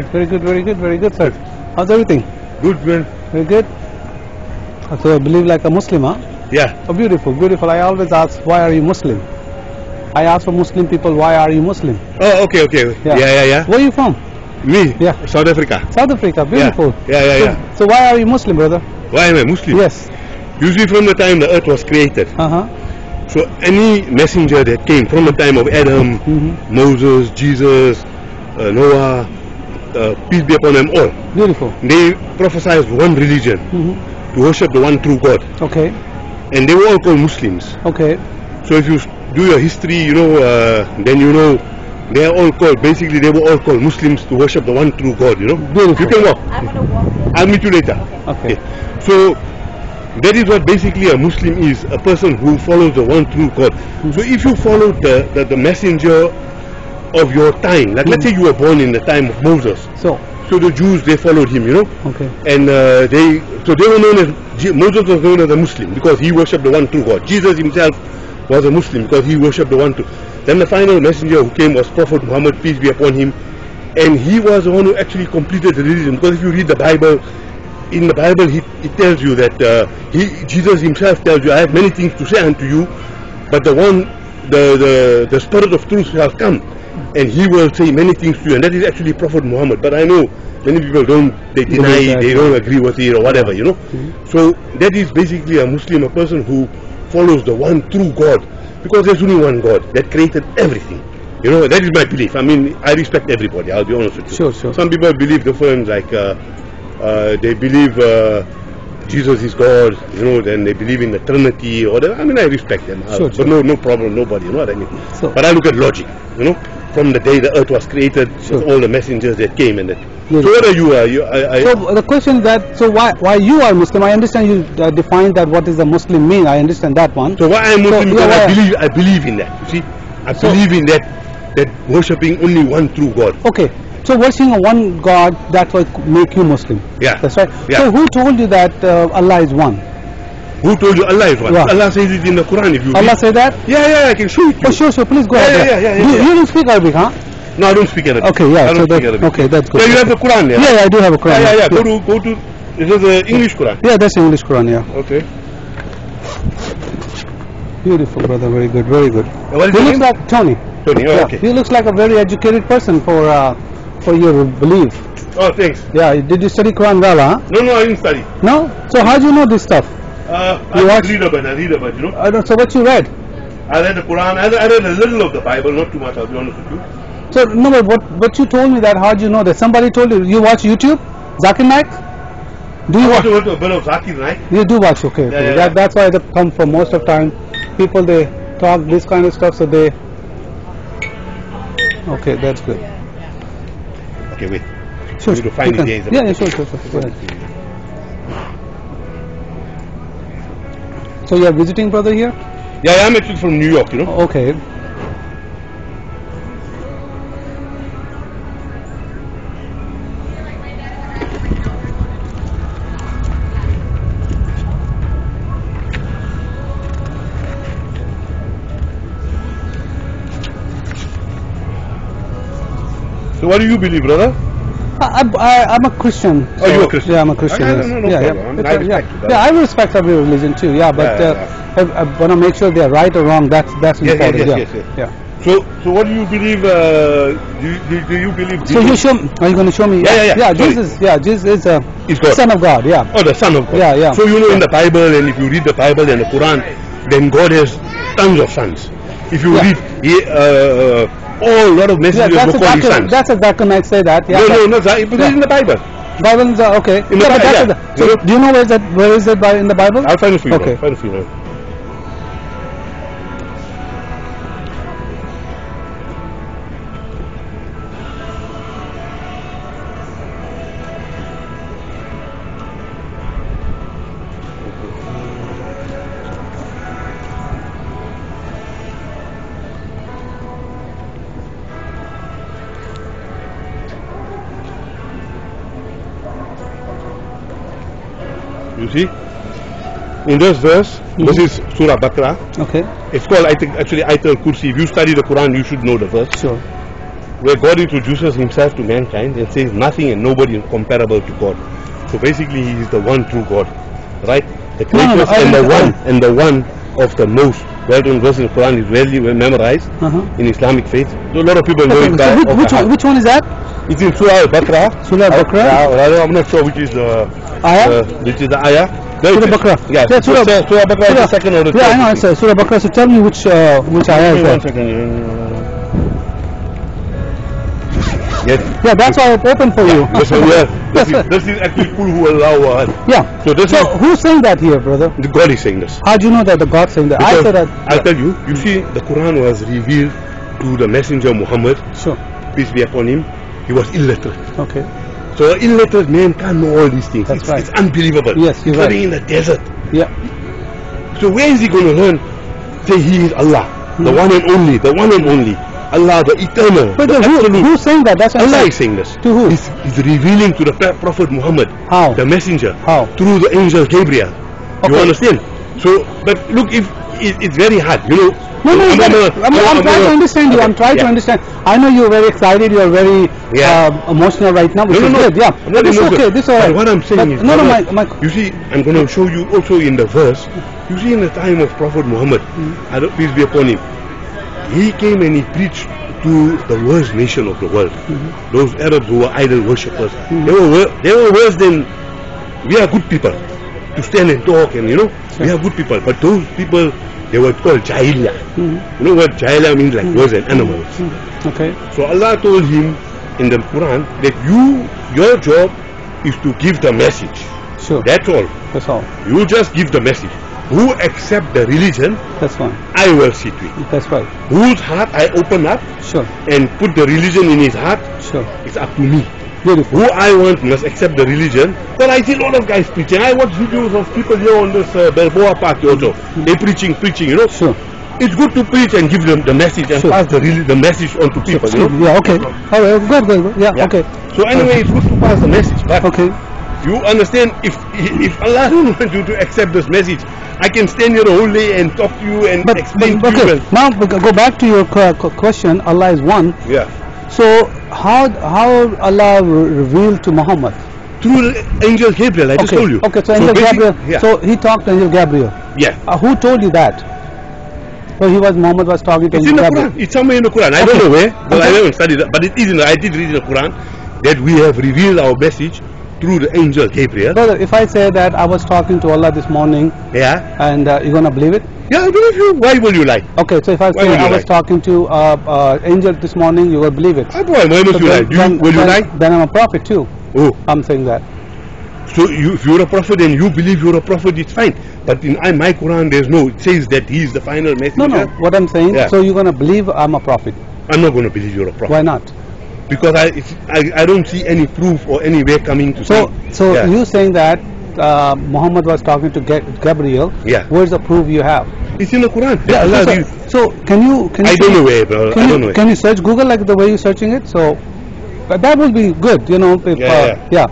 man. very good, very good, very good, sir. How's everything? Good man. Very good. So I believe like a Muslim, huh? Yeah. Oh, beautiful, beautiful. I always ask, why are you Muslim? I ask for Muslim people, why are you Muslim? Oh, okay, okay. Yeah. Yeah, yeah, yeah. Where are you from? Me? Yeah. South Africa. South Africa. Beautiful. Yeah, yeah, so, yeah. so why are you Muslim, brother? Why am I Muslim? Yes. Usually from the time the earth was created. Uh huh. So any messenger that came from the time of Adam, hmm Moses, Jesus, uh, Noah, uh, peace be upon them all, Beautiful. they prophesied one religion hmm to worship the one true God. Okay. And they were all called Muslims. Okay. So if you do your history, you know, uh, then you know they are all called, basically they were all called Muslims to worship the one true God, you know. Beautiful. You can walk. I'm gonna walk. I'll meet you later. Okay. So that is what basically a Muslim is, a person who follows the one true God. So if you follow the, the, the messenger of your time, like let's say you were born in the time of Moses, So. so the Jews they followed him, you know, Okay. and uh, they so they were known as Moses was known as a Muslim because he worshipped the one true God. Jesus himself was a Muslim because he worshipped the one true. Then the final messenger who came was Prophet Muhammad, peace be upon him, and he was the one who actually completed the religion. Because if you read the Bible, in the Bible he, it tells you that uh, he Jesus himself tells you, I have many things to say unto you, but the one the, the the spirit of truth shall come and he will say many things to you and that is actually Prophet Muhammad. But I know many people don't they deny it, they don't agree with it or whatever, you know. Mhm. So that is basically a Muslim, a person who follows the one true God. Because there's only one God that created everything. You know, that is my belief. I mean, I respect everybody, I'll be honest with you. Sure, sure. Some people believe different, like uh, uh, they believe uh, Jesus is God, you know, then they believe in the Trinity or the, I mean, I respect them. Uh, Sure, but sure. no, no problem, nobody, you know what I mean? So- but I look at logic, you know, from the day the earth was created, Sure. all the messengers that came and that. Yes. So what are you? Uh, you I, I, So the question is that so why why you are Muslim? I understand you uh, defined that what is a Muslim mean. I understand that one. So why I'm Muslim So, because yeah, I believe I believe in that. You see, I So- believe in that that worshipping only one true God. Okay. So worshiping a one God that's what make you Muslim. Yeah. That's right. Yeah. So who told you that uh, Allah is one? Who told you Allah is one? Yeah. Allah says it in the Quran. If you Allah read. say that? Yeah, yeah, I can show it to Oh you. sure, sure. Please go Yeah, ahead. yeah, yeah, yeah, you, yeah. you don't speak Arabic, huh? No, I don't speak Arabic. Okay, yeah. I don't speak that, Arabic. okay, that's good. Yeah, you have the Quran, yeah. yeah, yeah, I do have a Quran. yeah, yeah. yeah. Go to go to. This is the English Quran. Yeah, that's the English Quran. Yeah. Okay. Beautiful, brother. Very good. Very good. What is He looks name? like Tony. Tony. Oh, Yeah. okay. He looks like a very educated person for uh, for your belief. Oh, thanks. Yeah. Did you study Quran well, huh? No, no, I didn't study. No. So how do you know this stuff? Uh, You I watch- read a bit. I read about bit. You know, I don't. So what you read? I read the Quran. I read, I read a little of the Bible, not too much. I'll be honest with you. So no, but what what you told me that how do you know that somebody told you? You watch YouTube, Zakir Naik? Do you I watch? watched a bit of Zakir Naik. You do watch, okay. okay. Yeah, yeah, that, yeah. That's why they come for most of time. People they talk this kind of stuff, so they. Okay, that's good. Okay, wait. Sure. to find can- here. Yeah, yeah, sure, sure, sure. Go ahead. So you are visiting brother here? Yeah, I'm actually from New York. You know. Okay. What do you believe, brother? I, I, I'm a Christian. Oh, you're a Christian. Yeah, I'm a Christian. Okay, yes. no, no, no yeah, yeah. I mean, respect yeah. yeah, I respect every religion too. Yeah, but Yeah, uh, I, I want to make sure they're right or wrong. That's that's Yes, important. yes, yeah. yes, yes. yeah. So, so what do you believe? Uh, do, you, do, do you believe? So you Jesus show. Me, are you going to show me? Yeah, yeah, yeah. Yeah, Sorry. Jesus. Yeah, Jesus is a God? son of God. Yeah. Oh, the Son of God. Yeah, yeah. So you know in the Bible, and if you read the Bible and the Quran, then God has tons of sons. If you read, he, uh, all lot of Yeah, messages that's were called exactly that's exactly I say that. Yeah, no, no, no, that- because Yeah. in the Bible. Bible is uh, okay. In yeah, but Bi- that's yeah. so You do you know where is that? Where is it by in the Bible? I'll find it for you. Okay. Find it for you. You see? In this verse, this Mhm. is Surah Baqarah. Okay, It's called, I think, actually, Ayatul Kursi. If you study the Quran, you should know the verse. sure. where God introduces himself to mankind and says nothing and nobody is comparable to God. So basically he is the one true God. Right? The No, no, no, greatest and the one and the one of the most well known verse in the Quran is rarely memorized Uh-huh. in Islamic faith. So a lot of people know Okay, it so by which, which one? Which one is that? It's in Surah Al-Baqarah. Surah Al-Baqarah? Uh, I'm not sure which is the Ayah? uh, which is the ayah. There Surah. Baqarah. Yeah, Yeah, Surah- Surah, Surah Baqarah is the second or the third. Yeah, I know. It's uh, Surah Baqarah. So tell me which uh, which ayah is that? second. Yes. Yeah, that's why I opened for you. This one, yeah. This is, this is actually Qul Hu Allahu Ahad. Yeah. So this So is who's saying that here, brother? the God is saying this. How do you know that the God saying that? I Because said that. I'll tell you. You see, the Quran was revealed to the messenger Muhammad, Sure. peace be upon him. He was illiterate. Okay. So an illiterate man can't know all these things. That's it's, right. it's unbelievable. Yes, you're He's right. in the desert. Yeah. So where is he going to learn? Say he is Allah, the hmm. one and only, the one and only. Allah, the eternal, But the who, who's saying that? That's Allah saying. is saying this. To who? He's, he's revealing to the Prophet Muhammad, How? the messenger, How? through the angel Gabriel. You understand? So, but look, if it, it's very hard, you know. No, no, I'm gonna- I'm, I'm, I'm trying to understand you. I'm trying to understand. I know you're very excited. You're very Yeah. uh, emotional right now, which No, no, is no. good. Yeah, but it's emotional. okay. This is all But what I'm saying But is, no, no, my, my. You see, I'm going to show you also in the verse. You see, in the time of Prophet Muhammad, Hmm. I don't, peace be upon him, he came and he preached to the worst nation of the world. Hmm. Those Arabs who were idol worshippers. They were they were worse than we are good people to stand and talk and you know we are good people. But those people they were called jahiliya. Hmm. You know what jahiliya means? Like worse than animals. Okay. So Allah told him in the Quran that you, your job is to give the message. Sure. That's all. That's all. You just give the message. Who accept the religion, That's fine. I will see to it. That's right. Whose heart I open up Sure. and put the religion in his heart, Sure. it's up to me. Beautiful. Who I want must accept the religion. But I see a lot of guys preaching. I watch videos of people here on this uh, Balboa Park also. They preaching, preaching, you know. Sure. It's good to preach and give them the message and Sure. pass the, the message on to people, you Sure. know. Yeah. Okay. All right. Good. Good. good. Yeah, Yeah. Okay. So anyway, it's good to pass the message. But Okay. you understand, if if Allah don't want you to accept this message, I can stand here the whole day and talk to you and But, explain but to you. okay. Now go back to your qu- qu- question. Allah is one. yeah. So how how Allah revealed to Muhammad? Through angel Gabriel, I just told you. Okay. So, Angel Gabriel. Yeah. So he talked to Angel Gabriel. yeah. Uh, who told you that? So he was Muhammad was talking to It's in the Gabriel. Quran. It's somewhere in the Quran. I Okay. don't know where, but I Okay. haven't studied that. But it is in the, I did read in the Quran that we have revealed our message through the angel Gabriel. Brother, if I say that I was talking to Allah this morning Yeah. and uh, you're gonna believe it? Yeah, I believe you. Why will you lie? Okay, so if I say you I was lie? talking to uh, uh, Angel this morning, you will believe it. Boy, why must So you lie? then- Do you, then- will you then- lie? Then I'm a prophet too. Oh, I'm saying that. so you, if you're a prophet and you believe you're a prophet, it's fine. But in my Quran, there's no. It says that he is the final messenger. No, no. What I'm saying, Yeah. so you're gonna believe I'm a prophet. I'm not to believe you're a prophet Why not? Because I, I I don't see any proof or any way coming to So, say. so Yeah. you saying that uh, Muhammad was talking to Ga- Gabriel? Yeah. Where's the proof you have? It's in the Quran. Yeah. Allah so, reveals- so can you? Can you I don't know where, bro. Can I don't know. Can you search Google like the way you're searching it? So but that would be good, you know. If, Yeah, uh, yeah.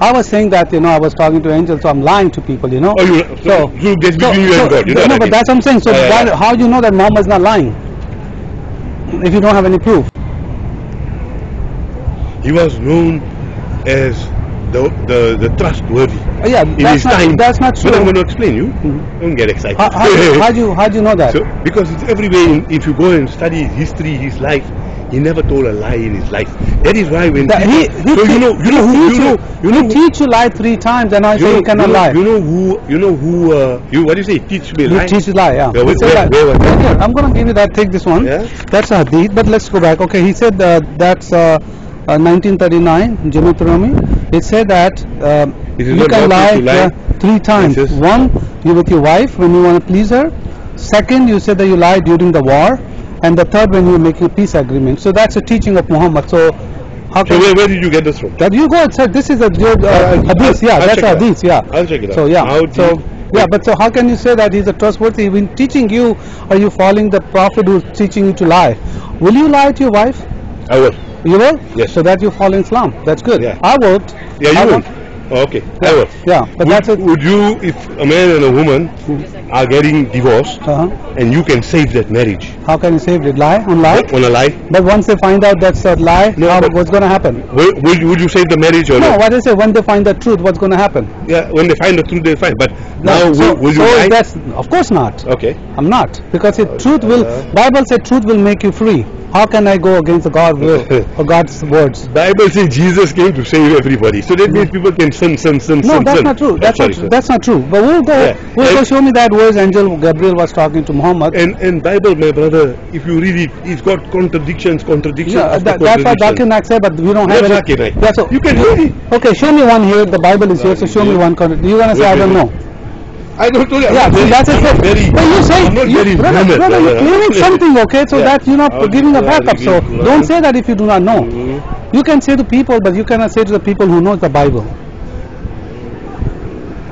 I was saying that you know I was talking to angels, so I'm lying to people, you know. Oh, you, so, So- so that's So- between you so- and God. You know no, what I but mean? that's what I'm saying. So Yeah, yeah, that, how do you know that Muhammad's not lying? If you don't have any proof. He was known as the the, the trustworthy Uh, yeah, in that's his not, time. that's not true. But I'm going to explain you. Mhm. Don't get excited. How, how, do you- how do you how do you know that? so, because it's everywhere. In, if you go and study his history, his life, he never told a lie in his life. That is why when That he, he, so you know you know who teach you know you know he teach you lie three times, and I you say know, you cannot you know, lie. You know who you know who uh, you what do you say? Teach me He lie. teaches lie, yeah. Yeah, where- where- where was that? Here, I'm going to give you that. Take this one. Yeah? That's a hadith, but let's go back. Okay, he said uh, that's uh, uh, 1939, Deuteronomy. It said that is you can lie, lie. three times. One, you with your wife when you want to please her. Second, you said that you lie during the war. And the third, when you're making a peace agreement. So that's a teaching of Muhammad. So how So where, where did you get this from? that you go and said this is a uh, hadith, yeah, I'll that's a hadith, yeah. I'll check it out. So yeah, How so yeah, but so how can you say that he's a trustworthy? When teaching you, are you following the prophet who's teaching you to lie? Will you lie to your wife? I will. You will. Yes. So that you follow Islam. That's good. Yeah. I won't. Yeah, you I won't. Oh, okay. I will. Yeah, but would, that's it. Would you, if a man and a woman are getting divorced, Uh-huh. and you can save that marriage How can you save it? Lie on lie? on a lie, But once they find out that's a lie, No, how, what's going to happen? would, would, would you save the marriage or No, not? what I say, when they find the truth, what's going to happen? Yeah, when they find the truth, they find. But now, so, will, will you so lie? that's of course not. Okay. I'm not because it, truth will. Uh. Bible said truth will make you free. How can I go against the God will or God's words? Bible says Jesus came to save everybody. So that means people can sin, sin, sin, No, sin, that's sin. not true. That's sorry, not. That's not true. But we'll go. Yeah. We'll go show me that verse. Angel Gabriel was talking to Muhammad. And and Bible, my brother, if you read it, it's got contradictions, contradictions. Yeah, that, that's what. Zakir Naik said, but we don't have That's any. Naik. Yeah, so You can read it. Okay, show me one here. The Bible is here, so show me one. con- You're gonna say Wait, I don't know. I don't know. Yeah, see, that's it. very, But you say you, very brother, brother, you're claiming something, okay? So Yeah. that you're not giving a backup. So don't say that if you do not know. Mhm. You can say to people, but you cannot say to the people who knows the Bible.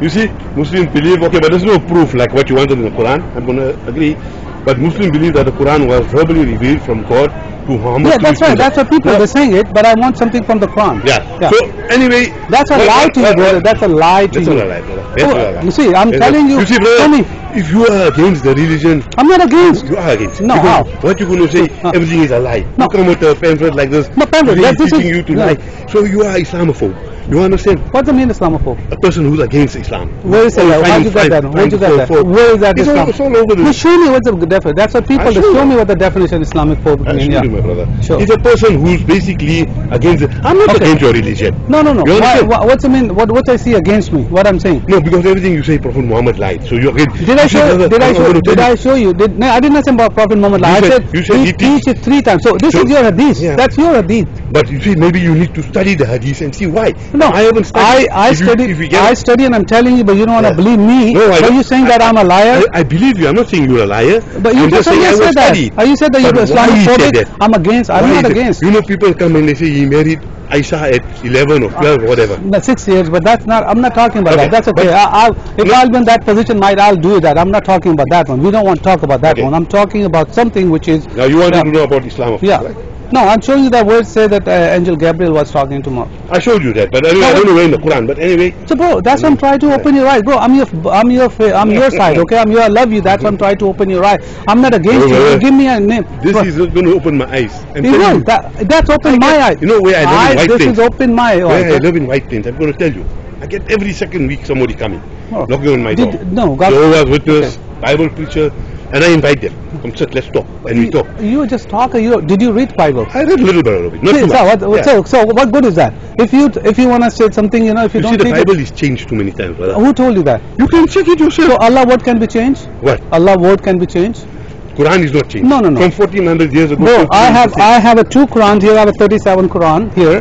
You see, Muslims believe, okay, but there's no proof like what you wanted in the Quran. I'm going to agree. But Muslims believe that the Quran was verbally revealed from God to Muhammad. Yeah, that's right. That's what people they're saying it, but I want something from the Quran. Yeah. Yeah. So, anyway. That's a well, lie well, to you, well, brother. That's a lie to That's you. not a lie, brother. That's Oh, not a oh, lie. you see, I'm That's telling you- You see, tell me. if you are against the religion, I'm not against. you are against. No, Because how? What you're going to say, everything is a lie. No. You come with a pamphlet like this. No, pamphlet, really teaching is- you to lie. So you are Islamophobe. You understand? What What's the mean Islamophobe? A person who's against Islam. Where is it? How finding- you get that? Where you get that? Where is that It's all, Islam? it's all over the show me what's the definition. That's what people. Show show me what the definition Islamic phobe I mean. show Yeah. you, my brother. Sure. He's a person who's basically against. I'm not Okay. against your religion. No, no, no. You Why, understand? wha- what's the mean? What what I see against me? What I'm saying? No, because everything you say, Prophet Muhammad lied. So you're against. Did I show? Did I show? Did. I show you? Did no? I did not say about Prophet Muhammad. You I said- you said he teach- it three times. So this is your hadith. That's your hadith. But you see, maybe you need to study the hadith and see why. No, I haven't studied. I, I If you- study. you I study, and I'm telling you, but you don't want to Yeah. believe me. No, I so don't- you saying that I- I'm a liar? I, I believe you. I'm not saying you're a liar. but you I'm just just saying I said will that. study. Uh, You said that you're But why he Islamophobic. that? I'm against. I'm Why not against. You know, people come and they say he married Aisha at 11 or 12 or whatever. No, six years, but that's not. I'm not talking about Okay, that. That's okay. but- I, I'll, if No. I'll be in that position, might I'll do that. I'm not talking about that one. We don't want to talk about that Okay. one. I'm talking about something which is. Now you wanted Yeah. to know about Islam, of Yeah. right? No, I'm showing you that word say that uh, Angel Gabriel was talking to Mo. I showed you that, but anyway, I don't know where in the Quran. But anyway, So, bro, that's what I'm trying to open your eyes, bro. I'm your, I'm your, I'm your side, okay? I'm your, I love you. That's what I'm trying to open your eyes. I'm not against No, you. You. Give me a name. this Bro, is going to open my eyes. I'm telling will. you. That, that's open my eyes. You know where I live in I, White this Plains? is open my Where I eyes. live in White Plains, I'm going to tell you. I get every second week somebody coming, Oh. knocking on my door. No, God, Jehovah's Witness, Bible preacher, and I invite them. Come sit, let's talk, and we talk. you just talk. You did you read Bible? I read a little bit of it, not See, too so, much. what, what- Yeah. so, so what good is that? If you if you want to say something, you know, if you, You don't the read Bible is changed too many times, brother. who told you that? You can check it yourself. So. Allah word can be changed. What? Allah word can be changed. Quran is not changed. No, no, no. From 1400 years ago. Till I have the. I have a two Quran here. I have a 37 Quran here.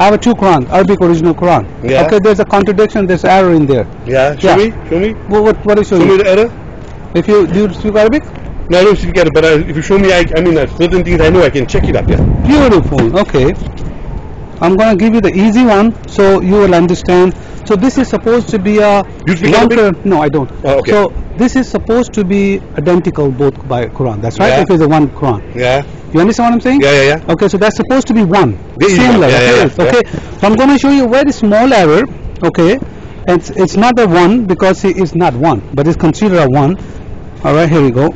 I have a two Quran, Arabic original Quran. Yeah. Okay, there's a contradiction. There's error in there. Yeah, show Yeah. me, show me. What what, what is Show showing? me the error. If you do you speak Arabic? No, I don't speak Arabic, but I, if you show me, I, I mean, uh, certain things I know, I can check it up, yeah. Beautiful. Okay. I'm gonna give you the easy one so you will understand. So this is supposed to be a You speak Arabic? No, I don't. Oh, okay. So this is supposed to be identical both by Quran. That's right. Yeah. If it's a one Quran. Yeah, You understand what I'm saying? yeah, yeah, yeah. Okay, so that's supposed to be one. Is Same level. Yeah, yeah, okay? So I'm going to show you a very small error. Okay. It's it's not a one because it is not one, but it's considered a one. All right, here we go.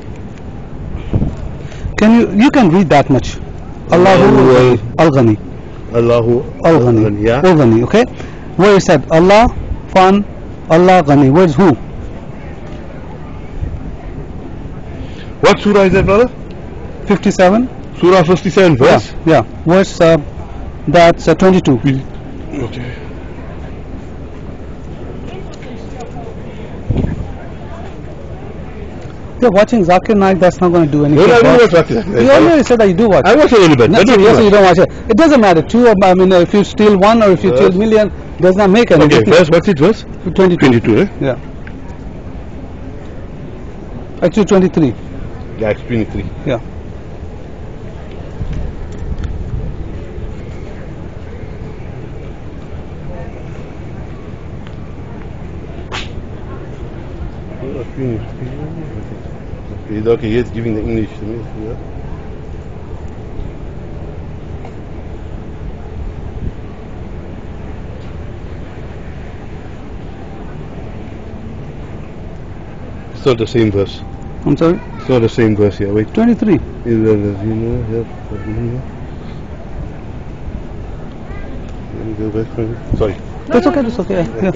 Can you you can read that much? Allahu Al-Ghani. Allahu Al-Ghani. Yeah. Al-Ghani, okay? Where is that? Allah, Fan, Allah Ghani. Where's who? What surah is that, brother? 57? Surah 57, verse? Yeah, yeah. Where's uh, that's uh, 22. Okay. You're watching Zakir Naik, that's not going to do anything. No, no, I don't watch that. You already said that you do watch. I watch a little bit. No, yes, you don't watch it. It doesn't matter. Two of I mean, uh, if you steal one or if you Yes. steal million, does not make any Okay, difference. what's it, was? 22. 22, eh? Yeah. Actually, 23. Yeah, it's 23. Yeah. He's okay, he's giving the English to me. Yeah. It's not the same verse. I'm sorry? It's not the same verse here, wait. 23. Go back Sorry. That's okay, that's okay. Yeah.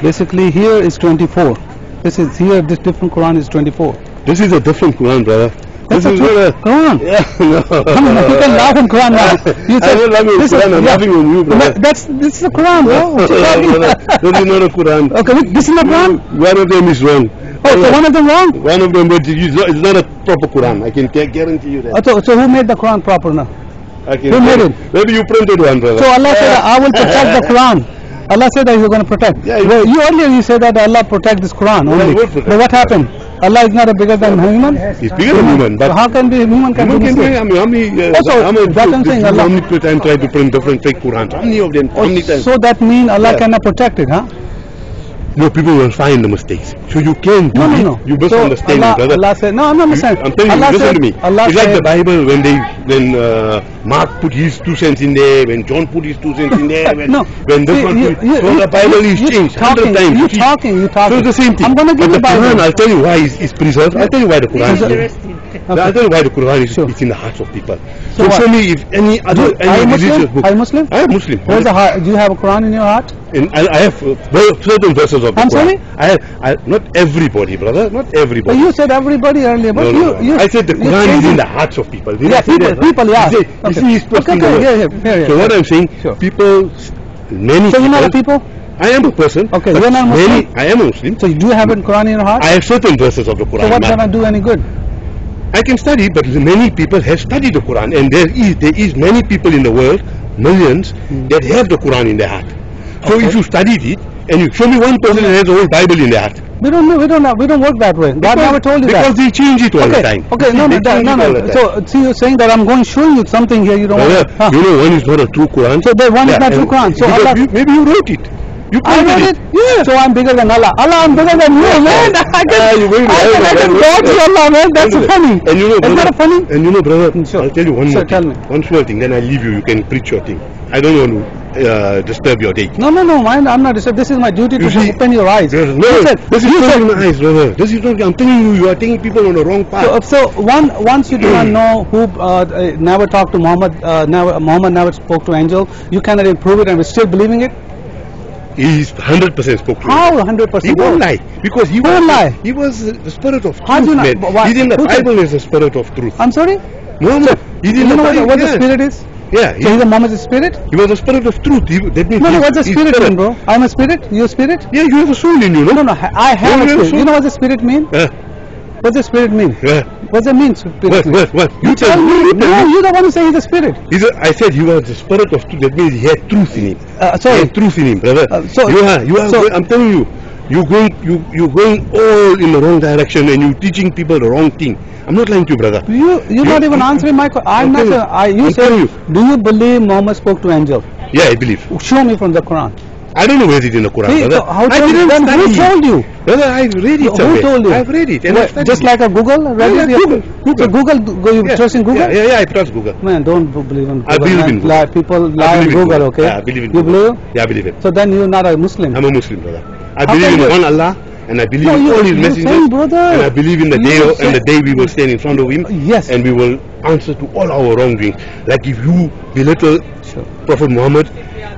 Basically, here is 24. This is here. This different Quran is 24. This is a different Quran, brother. That's this is a not a. Quran. Yeah, no. Come on, you can laugh in Quran now. You not laughing in this is- Quran, I'm yeah. laughing on you, brother. That's this is the Quran, bro. What you talking about? this is not a Quran. Okay, wait, this is the Quran. One of them is wrong. Oh, so one of them wrong. One of them, but it's not, not a proper Quran. I can gu- guarantee you that. Oh, so, so who made the Quran proper now? I can who made guarantee- Maybe you printed one, brother. So Allah said, I will protect the Quran. Allah said that He's going to protect. Yeah, well, you earlier you said that Allah protect this Quran he only. But what happened? Allah is not a bigger than human. He's bigger than human, So but how can be human can Human can do I mean, how many, uh, Also, how many, that's what I'm saying, how Allah- many people try to print different fake Qurans? How many of them? How many times? So that means Allah Yeah. cannot protect it, huh? No, people will find the mistakes. So you can't do No, no, it. no. You so misunderstand Allah, brother. Allah said, no, I'm not You- misunderstanding. I'm telling you, Allah listen said, to me. Allah it's like the Bible when they, when uh, Mark put his two cents in there, when John put his two cents in there, when, no. when this one you- put, you- so you- the Bible you- is you changed talking, hundred times. You see. talking, you So talking. it's the same thing. I'm going to give but you the Quran, Bible. I'll tell you why it's, it's preserved. I'll tell you why the Quran is Interesting. Tell you why the Quran is Sure. in the hearts of people. So So, show me if any other You- any religious Muslim? book. Are you Muslim? I am Muslim. Where's the heart? Do you have a Quran in your heart? And I, I have uh, certain verses of the I'm Quran. sorry? I have, I, not everybody, brother. Not But everybody. you said everybody earlier, but no, no, you, no. you I said the Quran is in the hearts of people. Did Yeah, people- that? people, yeah. You see, Okay. you see, he's Okay, posting okay, the here, here, here. So what I'm saying, Sure. people, many So you're not a people? I am a person. Okay, but you're not Muslim? Many, I am a Muslim. So do you have a Quran in your heart? I have certain verses of the Quran. so what man. gonna do any good? I can study, but many people have studied the Quran, and there is there is many people in the world, millions, hmm. that have the Quran in their heart. So Okay. if you studied it, and you show me one person that has the whole Bible in their heart, We don't know. We don't know. We don't work that way. God Because- never told you because that. they change it all okay. the time. Okay. No, see, no, that, no, no. So see, you're saying that I'm going to show you something here. You don't Brother, want. Huh. you know one is not a true Quran. So the one is not true Quran. So Allah- you, maybe you wrote it. You I printed it. Yeah. So I'm bigger than Allah. Allah, I'm bigger than you, man. I can, you wait, I can, I can go to Allah, man. That's funny. And you know, Isn't brother, that funny? And you know, brother, Sure. I'll tell you one Sure, more tell thing. me. One small thing, then I leave you. You can preach your thing. I don't want to uh, disturb your day. No, no, no. Mine, I'm not. This is my duty to see, open your eyes. No, You said, this is you not said, my eyes, brother. This is not. I'm telling you, you are taking people on the wrong path. So, so one, once you do not know who uh, uh, never talked to Muhammad, uh, never, Muhammad never spoke to angel, you cannot prove it, and we're still believing it. He's 100% spoke to How you. 100 He won't lie because he Won't lie. he was uh, the spirit of How do you truth, know- man. why- He's in the Bible is the spirit of truth. I'm sorry. Muhammad, he's in You the know what, Bible. what the yeah. spirit is? Yeah, So he's a Muhammad's spirit? he was the spirit of truth. He, that means No, no. What's the he's spirit mean, bro? I'm a spirit. You're a spirit? Yeah, you have a soul in you, no? No, no. I have No, a spirit. soul. You know what the spirit mean? Yeah, What's the spirit mean? yeah. What's it mean? Spirit What, what, what? You Tell me. you No, you're the one who say he's a spirit. He's a, I said he was the spirit of truth. That means he had truth in him. Uh, He sorry. had truth in him, brother. Uh, so- you are, you are. so- going, I'm telling you, you're going, you, you're going all in the wrong direction, and you're teaching people the wrong thing. I'm not lying to you, brother. You, you're not even answering my question. I'm I'm not. telling saying- I, you I'm said, telling do you believe Muhammad spoke to angel? Yeah, I believe. Show me from the Quran. I don't know where it is in the Quran, brother. so how I didn't then study. who told you? Brother, I read it Who told you? I've read it. And I've just like a Google? Read Yeah, it? yeah, You- Google, So Google. Google, go, you yeah. trust in Google? Yeah, yeah, yeah, I trust Google. Man, don't believe in Google. I believe man. in Google. Lie, people lie in in Google, okay? Yeah, I believe in You Google. believe? Yeah, I believe it. So then you're not a Muslim. I'm a Muslim, brother. I How believe in you- one Allah, and I believe No, in all His you messengers, brother. and I believe in the You day and the day we will stand in front of Him, Yes. and we will answer to all our wrongdoings. Like if you belittle Sure. Prophet Muhammad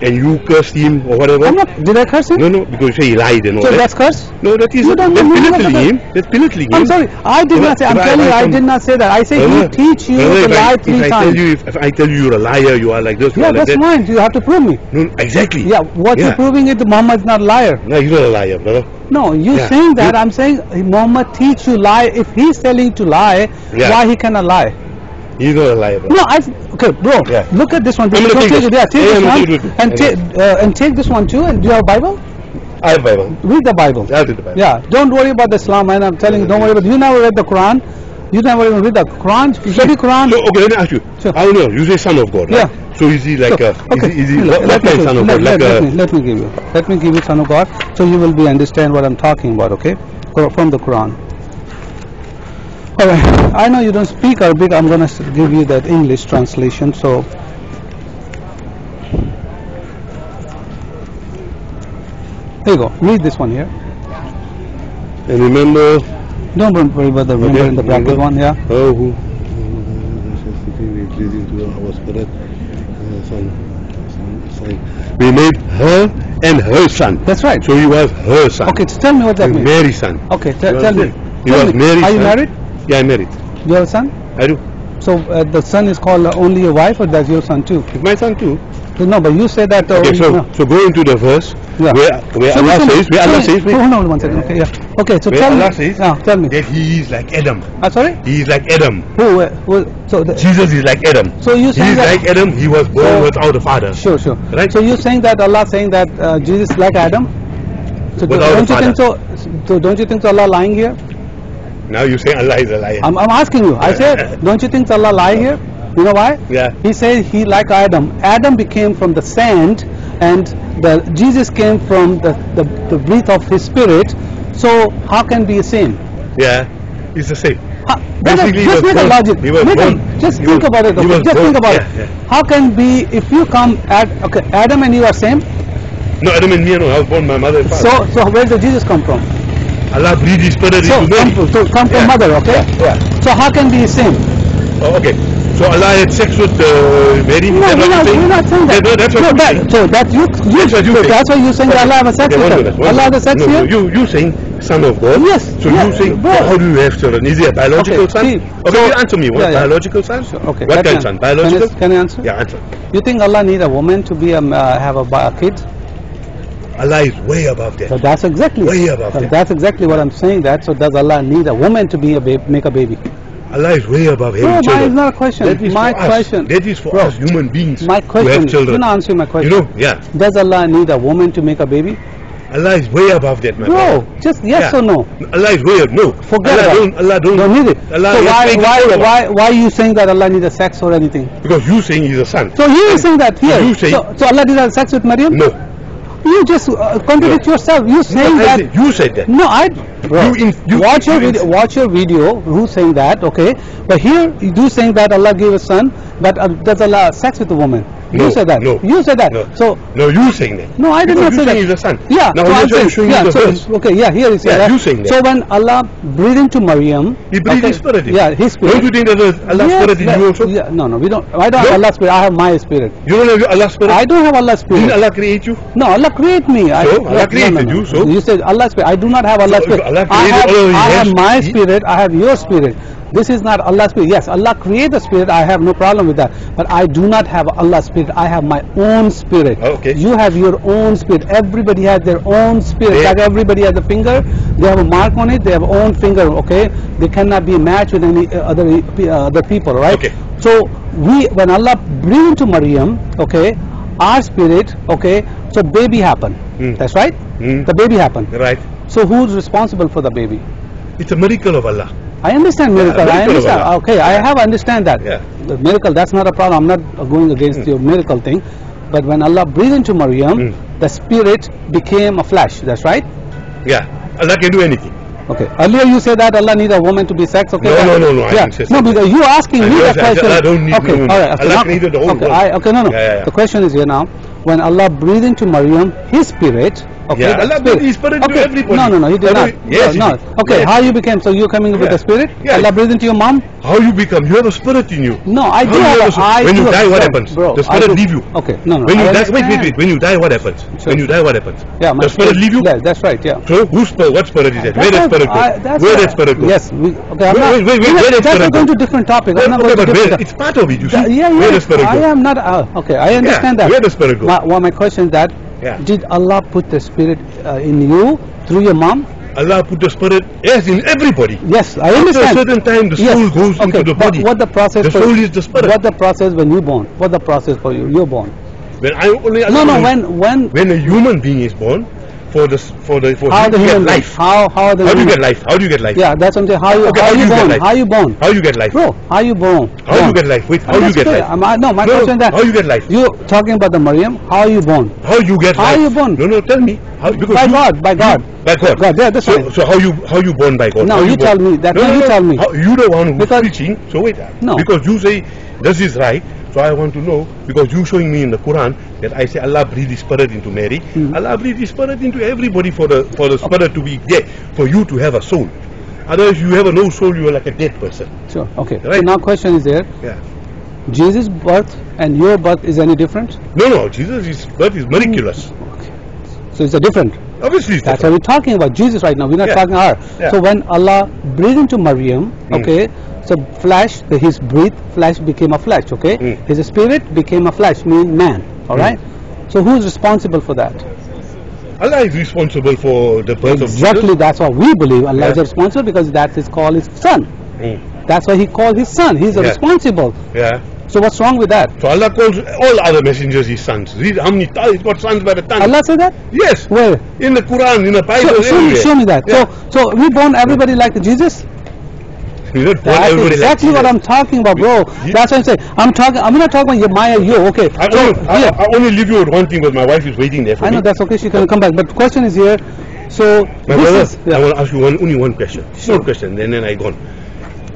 and you cursed him or whatever. I'm not, did I curse him? No, no, because you say he lied and all so that. that's curse? no, that is that's belittling him. That's belittling him. I'm sorry. I did not say. I'm If I- telling you, I I did not say that. I say he teach you to if I- lie if three I times. Tell you, if, if I tell you you're a liar, you are like this, you yeah, are like that's that. mine. You have to prove me. No, exactly. Yeah, what Yeah. you're proving is that Muhammad's not a liar. No, you're not a liar, brother. No, you Yeah. saying that. You- I'm saying Muhammad teach you lie. If he's telling you to lie, Yeah. why he cannot lie? He's not a liar, brother. No, I okay, bro. Yeah. Look at this one. I'm gonna take this. Yeah, take Yeah, this one take it with and I take uh, and take this one too. And do you have a Bible? I have Bible. Read the Bible. I'll do the Bible. Yeah, don't worry about the Islam, man. I'm telling you, don't worry about. You never read the Quran. You never even read the Quran. You study Quran. So, okay, let me ask you. Sure. I don't know. You say son of God, right? Yeah. So is he like So, a? okay. Is he, is he let, what, let what kind me, of son of let, God? Like let, let a? me, let me give you. Let me give you son of God, so you will be understand what I'm talking about. Okay, from the Quran. All right. I know you don't speak Arabic. I'm gonna give you that English translation. So. Here you go. Read this one here. And remember Don't worry about the remember Okay, in the bracket one, yeah. her who uh. We made her and her son. That's right. So he was her son. Okay, so tell me what that means. Mary's son. Okay, tell, tell me. Tell was me. Mary's Are you married? Yeah, I'm married. You have a son? I do. So uh, the son is called uh, only your wife, or that's your son too? It's my son too. No, but you said that. Uh, Okay, so no. so go into the verse Yeah. where where So Allah says where Allah says wait, Hold on one second. Okay, yeah. Okay, so where tell Allah me. says Yeah, tell me. that he is like Adam. Ah, sorry. He is like Adam. Who? Uh, who so the, Jesus is like Adam. So you he is that- like Adam. He was born So- without a father. Sure, sure. Right. So you're saying that Allah saying that uh, Jesus is like Adam? So Without a don't you think so? So don't you think so Allah lying here? Now you say Allah is a liar. I'm, I'm asking you. I said, don't you think Allah lie here? You know why? Yeah. He said he like Adam. Adam became from the sand, and the Jesus came from the, the, the breath of his spirit. So how can be the same? Yeah, it's the same. How, Basically, just make a logic. Make a- just think was- about it. Okay? Just born- think about yeah, it. yeah. How can be if you come at okay Adam and you are same? No, Adam and me, no, I was born my mother and father. So so where did Jesus come from? Allah breathed His spirit So into come, Mary. so come from Yeah. mother, okay? Yeah. So how can be same? Oh, okay. So Allah had sex with uh, Mary. No, we're not, you're we're not saying that. Yeah, no, that's what no, you're that, saying. so that you, you That's what you so think. that's why you saying that Allah have a sex Okay, with her. Allah has a sex no, here? No, you you saying son of God? Yes, So yeah, you saying bro. how do you have children? Is he a biological Okay, son? see, okay, so- you answer me. What yeah, yeah. biological son? Okay. What kind can- son? Can I, can I answer? Yeah, answer. You think Allah need a woman to be a, uh, have a, a kid? Allah is way above that. So that's exactly Way above so that. that's exactly what I'm saying. That so does Allah need a woman to be a baby, make a baby? Allah is way above having No, children. mine is not a question. That is my for us. question. That is for Bro, us human beings My question. have You're children. not answering my You know, yeah. Does Allah need a woman to make a baby? Allah is way above that, my Bro, brother. just yes Yeah. or no? Allah is way above. no. Forget Allah don't. Allah don't. Don't need it. Allah so why why why why are you saying that Allah needs a sex or anything? Because you saying he's a son. So he is saying that here. You say- so, so Allah did have sex with Maryam? No. You just uh, contradict yourself. You saying I that you said that. No, I. Bro, You in- you- watch your video. Watch your video. Who's saying that? Okay, but here you do saying that Allah gave a son, but uh, does Allah sex with a woman? No, you said that. no, You said that. no. So No, you saying that. no, I did Because not say that. saying he's a son. Yeah. Now so I'm saying- showing yeah. you the so, verse. okay. Yeah. Here is Yeah, that. you saying that. So when Allah breathed into Maryam, He breathed okay, his spirit in. Yeah, His spirit. Don't you think that Allah's Yes, spirit in that- you also? Yeah, no, no, we don't. I don't No? have Allah's spirit. I have my spirit. You don't have Allah's spirit? I don't have Allah's spirit. Didn't Allah create you? No, Allah create me. I, So, no, Allah no, created no, no. you, so? You said Allah's spirit. I do not have Allah's So, spirit. Allah I created have, all I have my spirit. I have your spirit. This is not Allah's spirit. Yes, Allah create the spirit. I have no problem with that. But I do not have Allah's spirit. I have my own spirit. Okay. You have your own spirit. Everybody has their own spirit. Yeah. Like everybody has a finger. They have a mark on it. They have own finger. Okay. They cannot be matched with any uh, other uh, other people. Right. Okay. So we, when Allah breathed into Maryam, okay, our spirit, okay, so baby happened. Hmm. That's right. Hmm. The baby happened. Right. So who's responsible for the baby? It's a miracle of Allah. I understand miracle. I understand. Okay, I have understand that. Yeah. The miracle. That's not a problem. I'm not going against your miracle thing. But when Allah breathed into Maryam, Hmm. the spirit became a flesh. That's right. Yeah. Allah can do anything. Okay. Earlier you said that Allah needs a woman to be sex. Okay. No, no, no, no, Yeah. no, because you are asking I me the question. I don't need okay. All right. Okay. Allah created the whole okay. world. I, okay. No, no. Yeah, yeah, yeah. The question is here now. When Allah breathed into Maryam, His spirit. Okay. Yeah, Allah breathed His spirit okay. everybody. No, no, no. He did not. yes, no, no. Okay. Yes. How you became? So you coming with Yeah. the spirit? Yeah. Allah breathed into your mom. How you become? You have a spirit in you. No, I How do you have. have a- I when do you die, what happens? Bro, The spirit leave you. Okay. No, no. When you I die, wait, wait, wait. When you die, what happens? Sure. When you die, what happens? Yeah, my the spirit leave you. Yeah, that's right. Yeah. So whose spirit? What spirit is that? Where that spirit go? Where that spirit go? Yes. Okay. I'm not. wait, wait, wait, where that that's spirit going to different topic. I'm not going to different. it's part of it. You see. Yeah, yeah, Where the spirit go? I am not. Uh, okay, I understand that. Where the spirit go? Well, my question is that Yeah. did Allah put the spirit uh, in you through your mom? Allah put the spirit yes in everybody. Yes, I After a certain time, the Yes, soul goes okay, into the but body. What the process? The for, soul is the spirit. What the process when you born? What the process for you? You're born. When I only No, no. When when when a human being is born, for the for the for how the get human life. How how the How do you get life? How do you get life? Yeah, that's saying. How you Okay, how, how you you born? How you born? How you get life? Bro, how you born? How Born. you get life? Wait, how you get clear. life? I- no, my No, question is that how you get life? you talking about the Maryam? How you born? How you get life? How life? you born? No, no, tell me. How, because By you- God, by God. By God. God, yeah, that's so, right. so how you how you born by God? No, How you tell me. That no, no, you tell me. How, you the one who's Because- preaching. So wait. No. Because you say this is right. So I want to know because you showing me in the Quran that I say Allah breathed His spirit into Mary. Mhm. Allah breathed His spirit into everybody for the for the spirit to be there for you to have a soul. Otherwise, you have a no soul. You are like a dead person. Sure. Okay. So Right. now question is there. Yeah. Jesus' birth and your birth is any different? No, no. Jesus' birth is miraculous. Okay. So it's a different. Obviously, it's That's different. why we're talking about Jesus right now. We're not Yeah. talking her. Yeah. So when Allah breathed into Maryam, Mm. okay, so flesh, the, his breath, flesh became a flesh, okay? Mm. His spirit became a flesh, mean man, all right? So who's responsible for that? Allah is responsible for the birth Exactly, of that's what we believe. Allah is responsible because that is called his son. Jesus. That's why he called his son. He's Yeah. responsible. Mm. Yeah. So what's wrong with that? So Allah calls all other messengers His sons. Read how many times He's got sons by the ton. Allah said that? Yes. Where? In the Quran, in the Bible, Show, show, me, show me that. Yeah. So, so we born everybody like Jesus? You don't want That's everybody like exactly what I'm talking about, bro. You- That's what I'm saying. I'm talking. I'm not talking about your Maya, you. Okay. I So, only, I, I only leave you with one thing because my wife is waiting there for I me. know that's okay. She can come back. But the question is here. So My brother, is I yeah. want to ask you one, only one question. Sure. One question, and then I gone.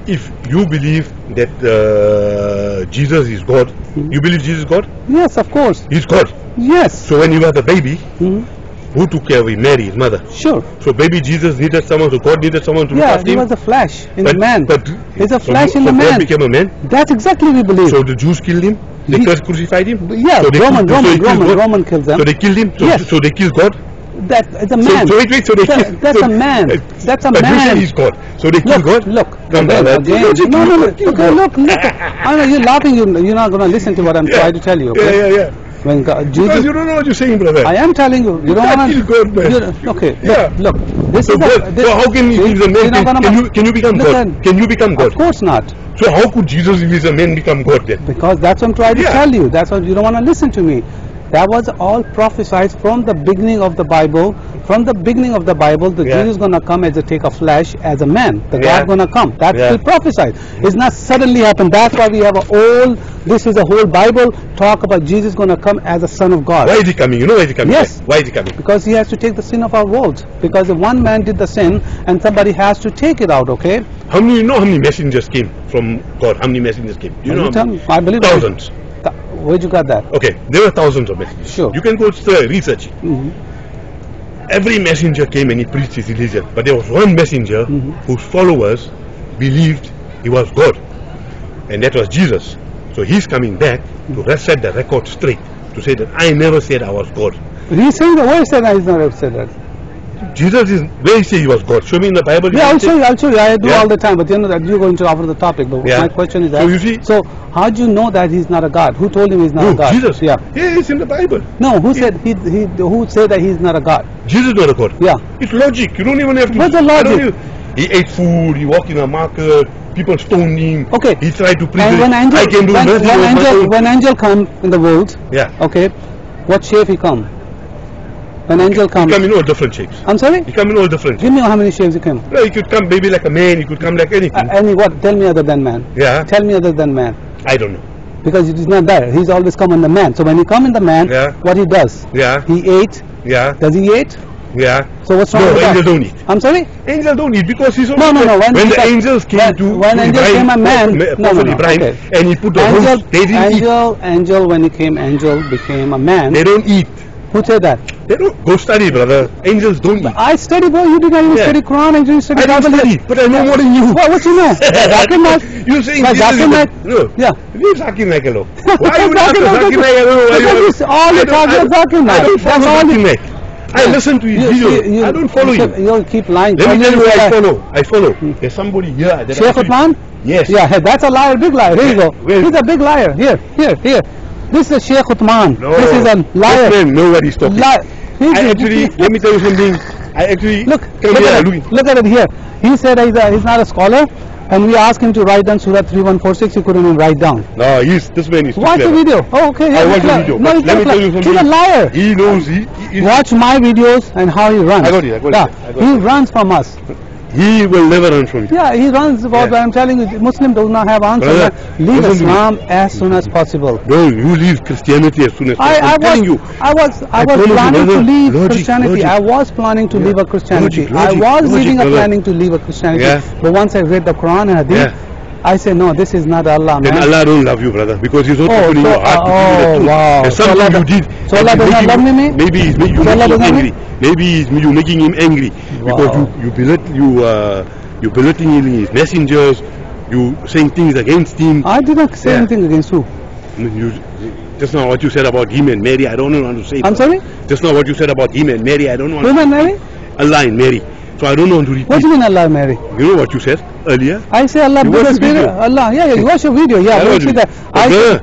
If you believe that uh, Jesus is God, Hmm. you believe Jesus is God? yes, of course. He's God. Yes. So when you had the baby, Mhm. Who took care of him? Mary, his mother. Sure. So baby Jesus needed someone, so God needed someone to look Yeah, he was a flesh in but, the man. But He's a so flesh you- in so the God man. became a man. That's exactly we believe. So the Jews killed him. They He- cru- crucified him. yeah, so Roman, killed- Roman, killed Roman, God. Roman kills them. So they killed him. So, Yes. so they killed God. that it's a man. so wait, wait. So they That- killed. that's so, a man. uh, That's a but man. he's God. So they killed Look, God. look, Come again, on, again. No, no, no. Okay, look, look. I know you're laughing. You, you're not going to listen to what I'm Yeah. trying to tell you. Yeah, yeah, yeah. When God, Because you don't know what you're saying, brother. I am telling you. You don't want kill God, man. Okay, Yeah. look. This so, is God, this, so how can you if the man can, can you can you become Listen. God? Can you become God? Of course not, So how could Jesus if he's a man become God then? because that's what I'm trying to tell you. That's what you don't want to listen to me. That was all prophesied from the beginning of the Bible. From the beginning of the Bible, the Yeah. Jesus gonna come as a take a flesh as a man. The Yeah. God gonna come. That's Yeah. prophesied. It's not suddenly happened. That's why we have a whole. This is a whole Bible talk about Jesus gonna come as a son of God. Why is he coming? You know why is he coming? Yes. Why is he coming? Because he has to take the sin of our world. Because if one man did the sin and somebody has to take it out, okay? How many you know how many messengers came from God? How many messengers came? Do you know? how tell me. I believe Thousands. Th- Where'd you got that? Okay, there were thousands of messengers. Sure. You can go to the research. Mhm. Every messenger came and he preached his religion, but there was one messenger Mhm. whose followers believed he was God, and that was Jesus. So he's coming back to re- set the record straight to say that I never said I was God. He's saying that. Where he said that? He's not said that. Jesus is where he say he was God. Show me in the Bible. Yeah, I'll show you. I'll show you. I do Yeah. all the time. But you know that you're going to offer the topic. But Yeah. my question is So that. you see- So how do you know that he's not a God? Who told him he's not a God? Jesus. Yeah. Yeah, it's in the Bible. No. Who said he? He. Who said that he's not a God? Jesus not a God. Yeah. It's logic. You don't even have to. What's the logic? even- He ate food. He walked in a market. People stoned him. Okay. He tried to preach. And when angel, I can do when, nothing when angel, when angel come in the world, Yeah. okay, what shape he come? When angel He come, come in all different shapes. I'm sorry. He come in all different shapes. Give me how many shapes he came. No, he could come maybe like a man. He could come like anything. Uh, any what? Tell me other than man. yeah. Tell me other than man. I don't know. Because it is not there. He's always come in the man. So when he come in the man, Yeah. what he does? Yeah. He ate. Yeah. Does he eat? Yeah. So what's wrong No, with angels that? don't eat. I'm sorry. Angels don't eat because he's No, no, no, when When, the angels came when- to when to angel Ibrahim, came a man- no, no, no, Ibrahim, okay. and he put the Angel, host. They didn't eat. angel, angel. When he came, angel became a man. They don't eat. Who said that? They don't go study, brother. Angels don't eat. I study, bro. You did not even Yeah. study Quran. You didn't study I Bible. study, but I know more than you. What? What you know? Zakir Naik? you saying Like Zakir Naik? No. Yeah. Leave Zakir Naik alone. Why you Zakir after Naik, Zakir Naik? I don't know why because all I you're talking about Zakir Naik. I don't follow all Zakir you- Naik. I listen to his You- videos. you- you- I don't follow you. him. You'll keep lying. Let me Tell you who I follow. I follow. Hmm. There's somebody here. Sheikh actually- Yes. Yeah, that's a liar, big liar. Here you go. He's a big liar. Here, here, here. This is Sheikh Uthman. No. This is a liar. Man what he's talking. Liar. He's I actually, let me tell you something. I actually Look, look at, it, look at it here. He said he's, a, he's not a scholar, and we asked him to write down Surah 3146. He couldn't even write down. No, he's this man is Watch the video. Oh, okay. I watch the video. No, he's let me tell you something. He's a liar. He knows. He, he, Watch my videos and how he runs. I got it, I got it. I got he it. runs from us. he will never run from you. Yeah, he runs about Yeah. I'm telling you, Muslim does not have answer. Brother, Leave me. Islam as soon as possible. No, you leave Christianity as soon as I, possible. I I'm telling was, you. I was, I I was planning to leave logic, Christianity. logic. I was planning to leave a Christianity. Logic, I was leaving a planning to leave a Christianity. Yeah. But once I read the Quran and Hadith, Yeah. I say no, this is not Allah, Then man. Allah don't love you, brother, because He's not Oh, opening so- your heart uh, the oh, wow. There's So Allah you did. so Allah you does not love me? Maybe He's make, you So making him angry. Maybe he's, you making him angry because you you belittle you uh, you belittling his messengers. You saying things against him. I did not say Yeah. anything against you. You, just now what you said about him and Mary. I don't know how to say. I'm sorry? Just now what you said about him and Mary. I don't know. to- Whom and Mary? Allah and Mary. So I don't know how to repeat. What do you mean Allah Mary? You know what you said earlier? I say Allah You watch video? Allah. Yeah, yeah. You watch your video. Yeah, I watch that. I.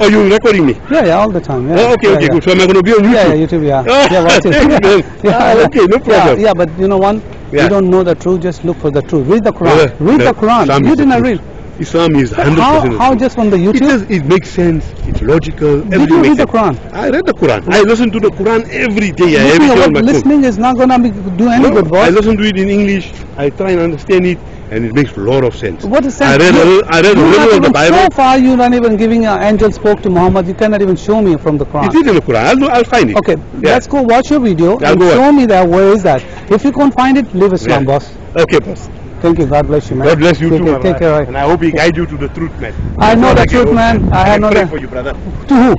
Oh, you recording me? Yeah, yeah, all the time. Yeah. Oh, okay, yeah, okay, yeah. good. So am I going to be on YouTube? Yeah, yeah, YouTube, yeah. yeah, watch it. Thank you, man. Ah, okay, no problem. Yeah, yeah, but you know one, Yeah. you don't know the truth, just look for the truth. Read the Quran. Read the Quran. You didn't read. Islam is 100% How, how just from the It, YouTube? does, it makes sense. It's logical. Did you read the. Quran? I read the Quran. I listen to the Quran every day. I Listening, every day on my phone. listening is not gonna do any No, good, boss. I listen to it in English. I try and understand it, and it makes a lot of sense. What is I read, You- I read a little of the Bible. so far. You're not even giving an angel spoke to Muhammad. You cannot even show me from the Quran. It is in the Quran. I'll, I'll find it. Okay, Yeah. let's go watch your video Yeah, and show on. me that. Where is that? If you can't find it, leave Islam, Yeah. boss. Okay, boss. Thank you. God bless you, man. God bless you take too, care, Take care. And I hope He guide you to the truth, man. I know the truth, man. I I have no pray for you, brother. To who?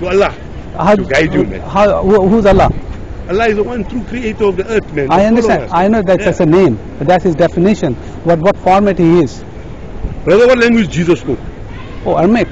To Allah. How, To guide you, man. How, who's Allah? Allah is the one true creator of the earth, man. I understand. I know that that's a name, but that's his definition. What what format he is? Brother, what language Jesus spoke? Oh, Arabic.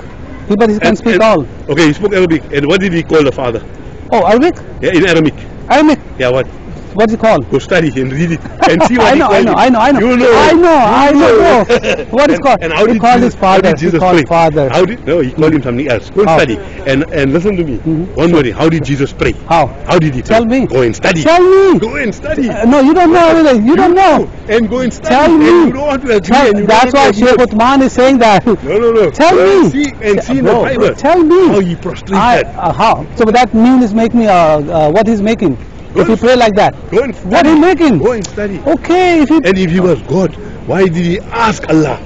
He, but he can And- speak and- all. Okay, he spoke Arabic. And what did he call the father? Oh, Arabic? Yeah, in Aramaic. Arabic. Yeah, what? What's he called? Go study and read it and see what I know, I know. I know, I know. You know. I know, I know. know. What is called? And how he did called Jesus, his father. How did Jesus he called pray? father. How did no? He called him something else. Go and How? study and and listen to me. One more thing. How did Jesus pray? How? How did he pray? Tell me. Go and study. Tell me. Go and study. Uh, no, you don't know everything. You don't know. And go and study. Tell and me. you don't want to agree. Tell, and you that's why Sheikh. Uthman is saying that. No, no, no. Tell me. See and see in the Bible. tell me. How he prostrated. Uh, how? So that mean is make me uh, uh, what he's making. If he Good. pray like that. Go and study. What he making? Go and study. Okay, if he, And if he was God, why did he ask Allah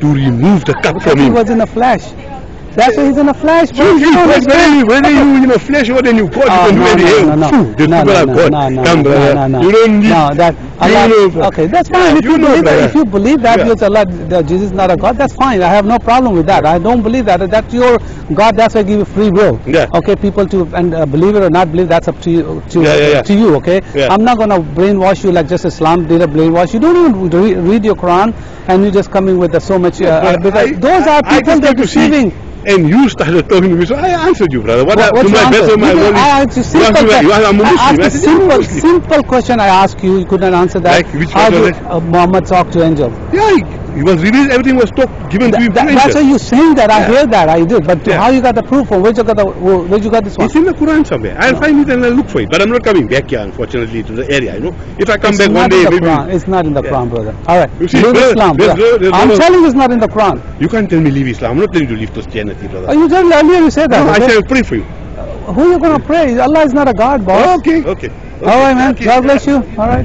to remove the cup from he him? was in a flash. That's why he's in a bro. So You he don't was understand. whether, whether you in a flesh or then you God, Oh, you can do no, anything. no, no, no. The No, people no, are no, God. no, no, Come, no, brother. no, no. You don't need. No, that you Allah. know, okay, that's Yeah, fine. if you you, know, believe that, brother. if you believe that Yeah. Allah, that Jesus is not a God, that's fine. I have no problem with that. I don't believe that. That's your God. That's why I give you free will. Yeah. Okay, people to and uh, believe it or not believe that's up to you. To, Yeah, yeah, yeah. to you. Okay. Yeah. I'm not gonna brainwash you like just Islam did a brainwash. You don't even re- read your Quran and you're just coming with uh, so much. Uh, because I- those are I- people need see- deceiving. And you started talking to me, so I answered you, brother. What, What, to what's my best answer? of my You knowledge. I asked you you asked me, you asked, I'm a I Muslim. asked I a said, a simple, simple question I asked you. You couldn't answer that. Like, which How one did uh, Muhammad talk to angel? Yeah, he was revealed, everything was talk, given to him That, that's why angels. you saying that. I Yeah. hear that. I did. But Yeah. how you got the proof from? Where you got the? Where you got this one? It's in the Quran somewhere. I'll find it and I'll look for it. But I'm not coming back here, unfortunately, to the area. You know, if I come It's back one day, maybe Quran. It's not in the Yeah. Quran, brother. All right. You see, leave brother, Islam, there's brother. no- there's I'm no- telling you, it's not in the Quran. you can't tell me leave Islam. I'm not telling you to leave Christianity, brother. Oh, you me earlier. You said that. no, I okay? shall pray for you. Who you gonna pray? Allah is not a God, boss. Okay, okay. All right, man. Okay. God bless you. All right.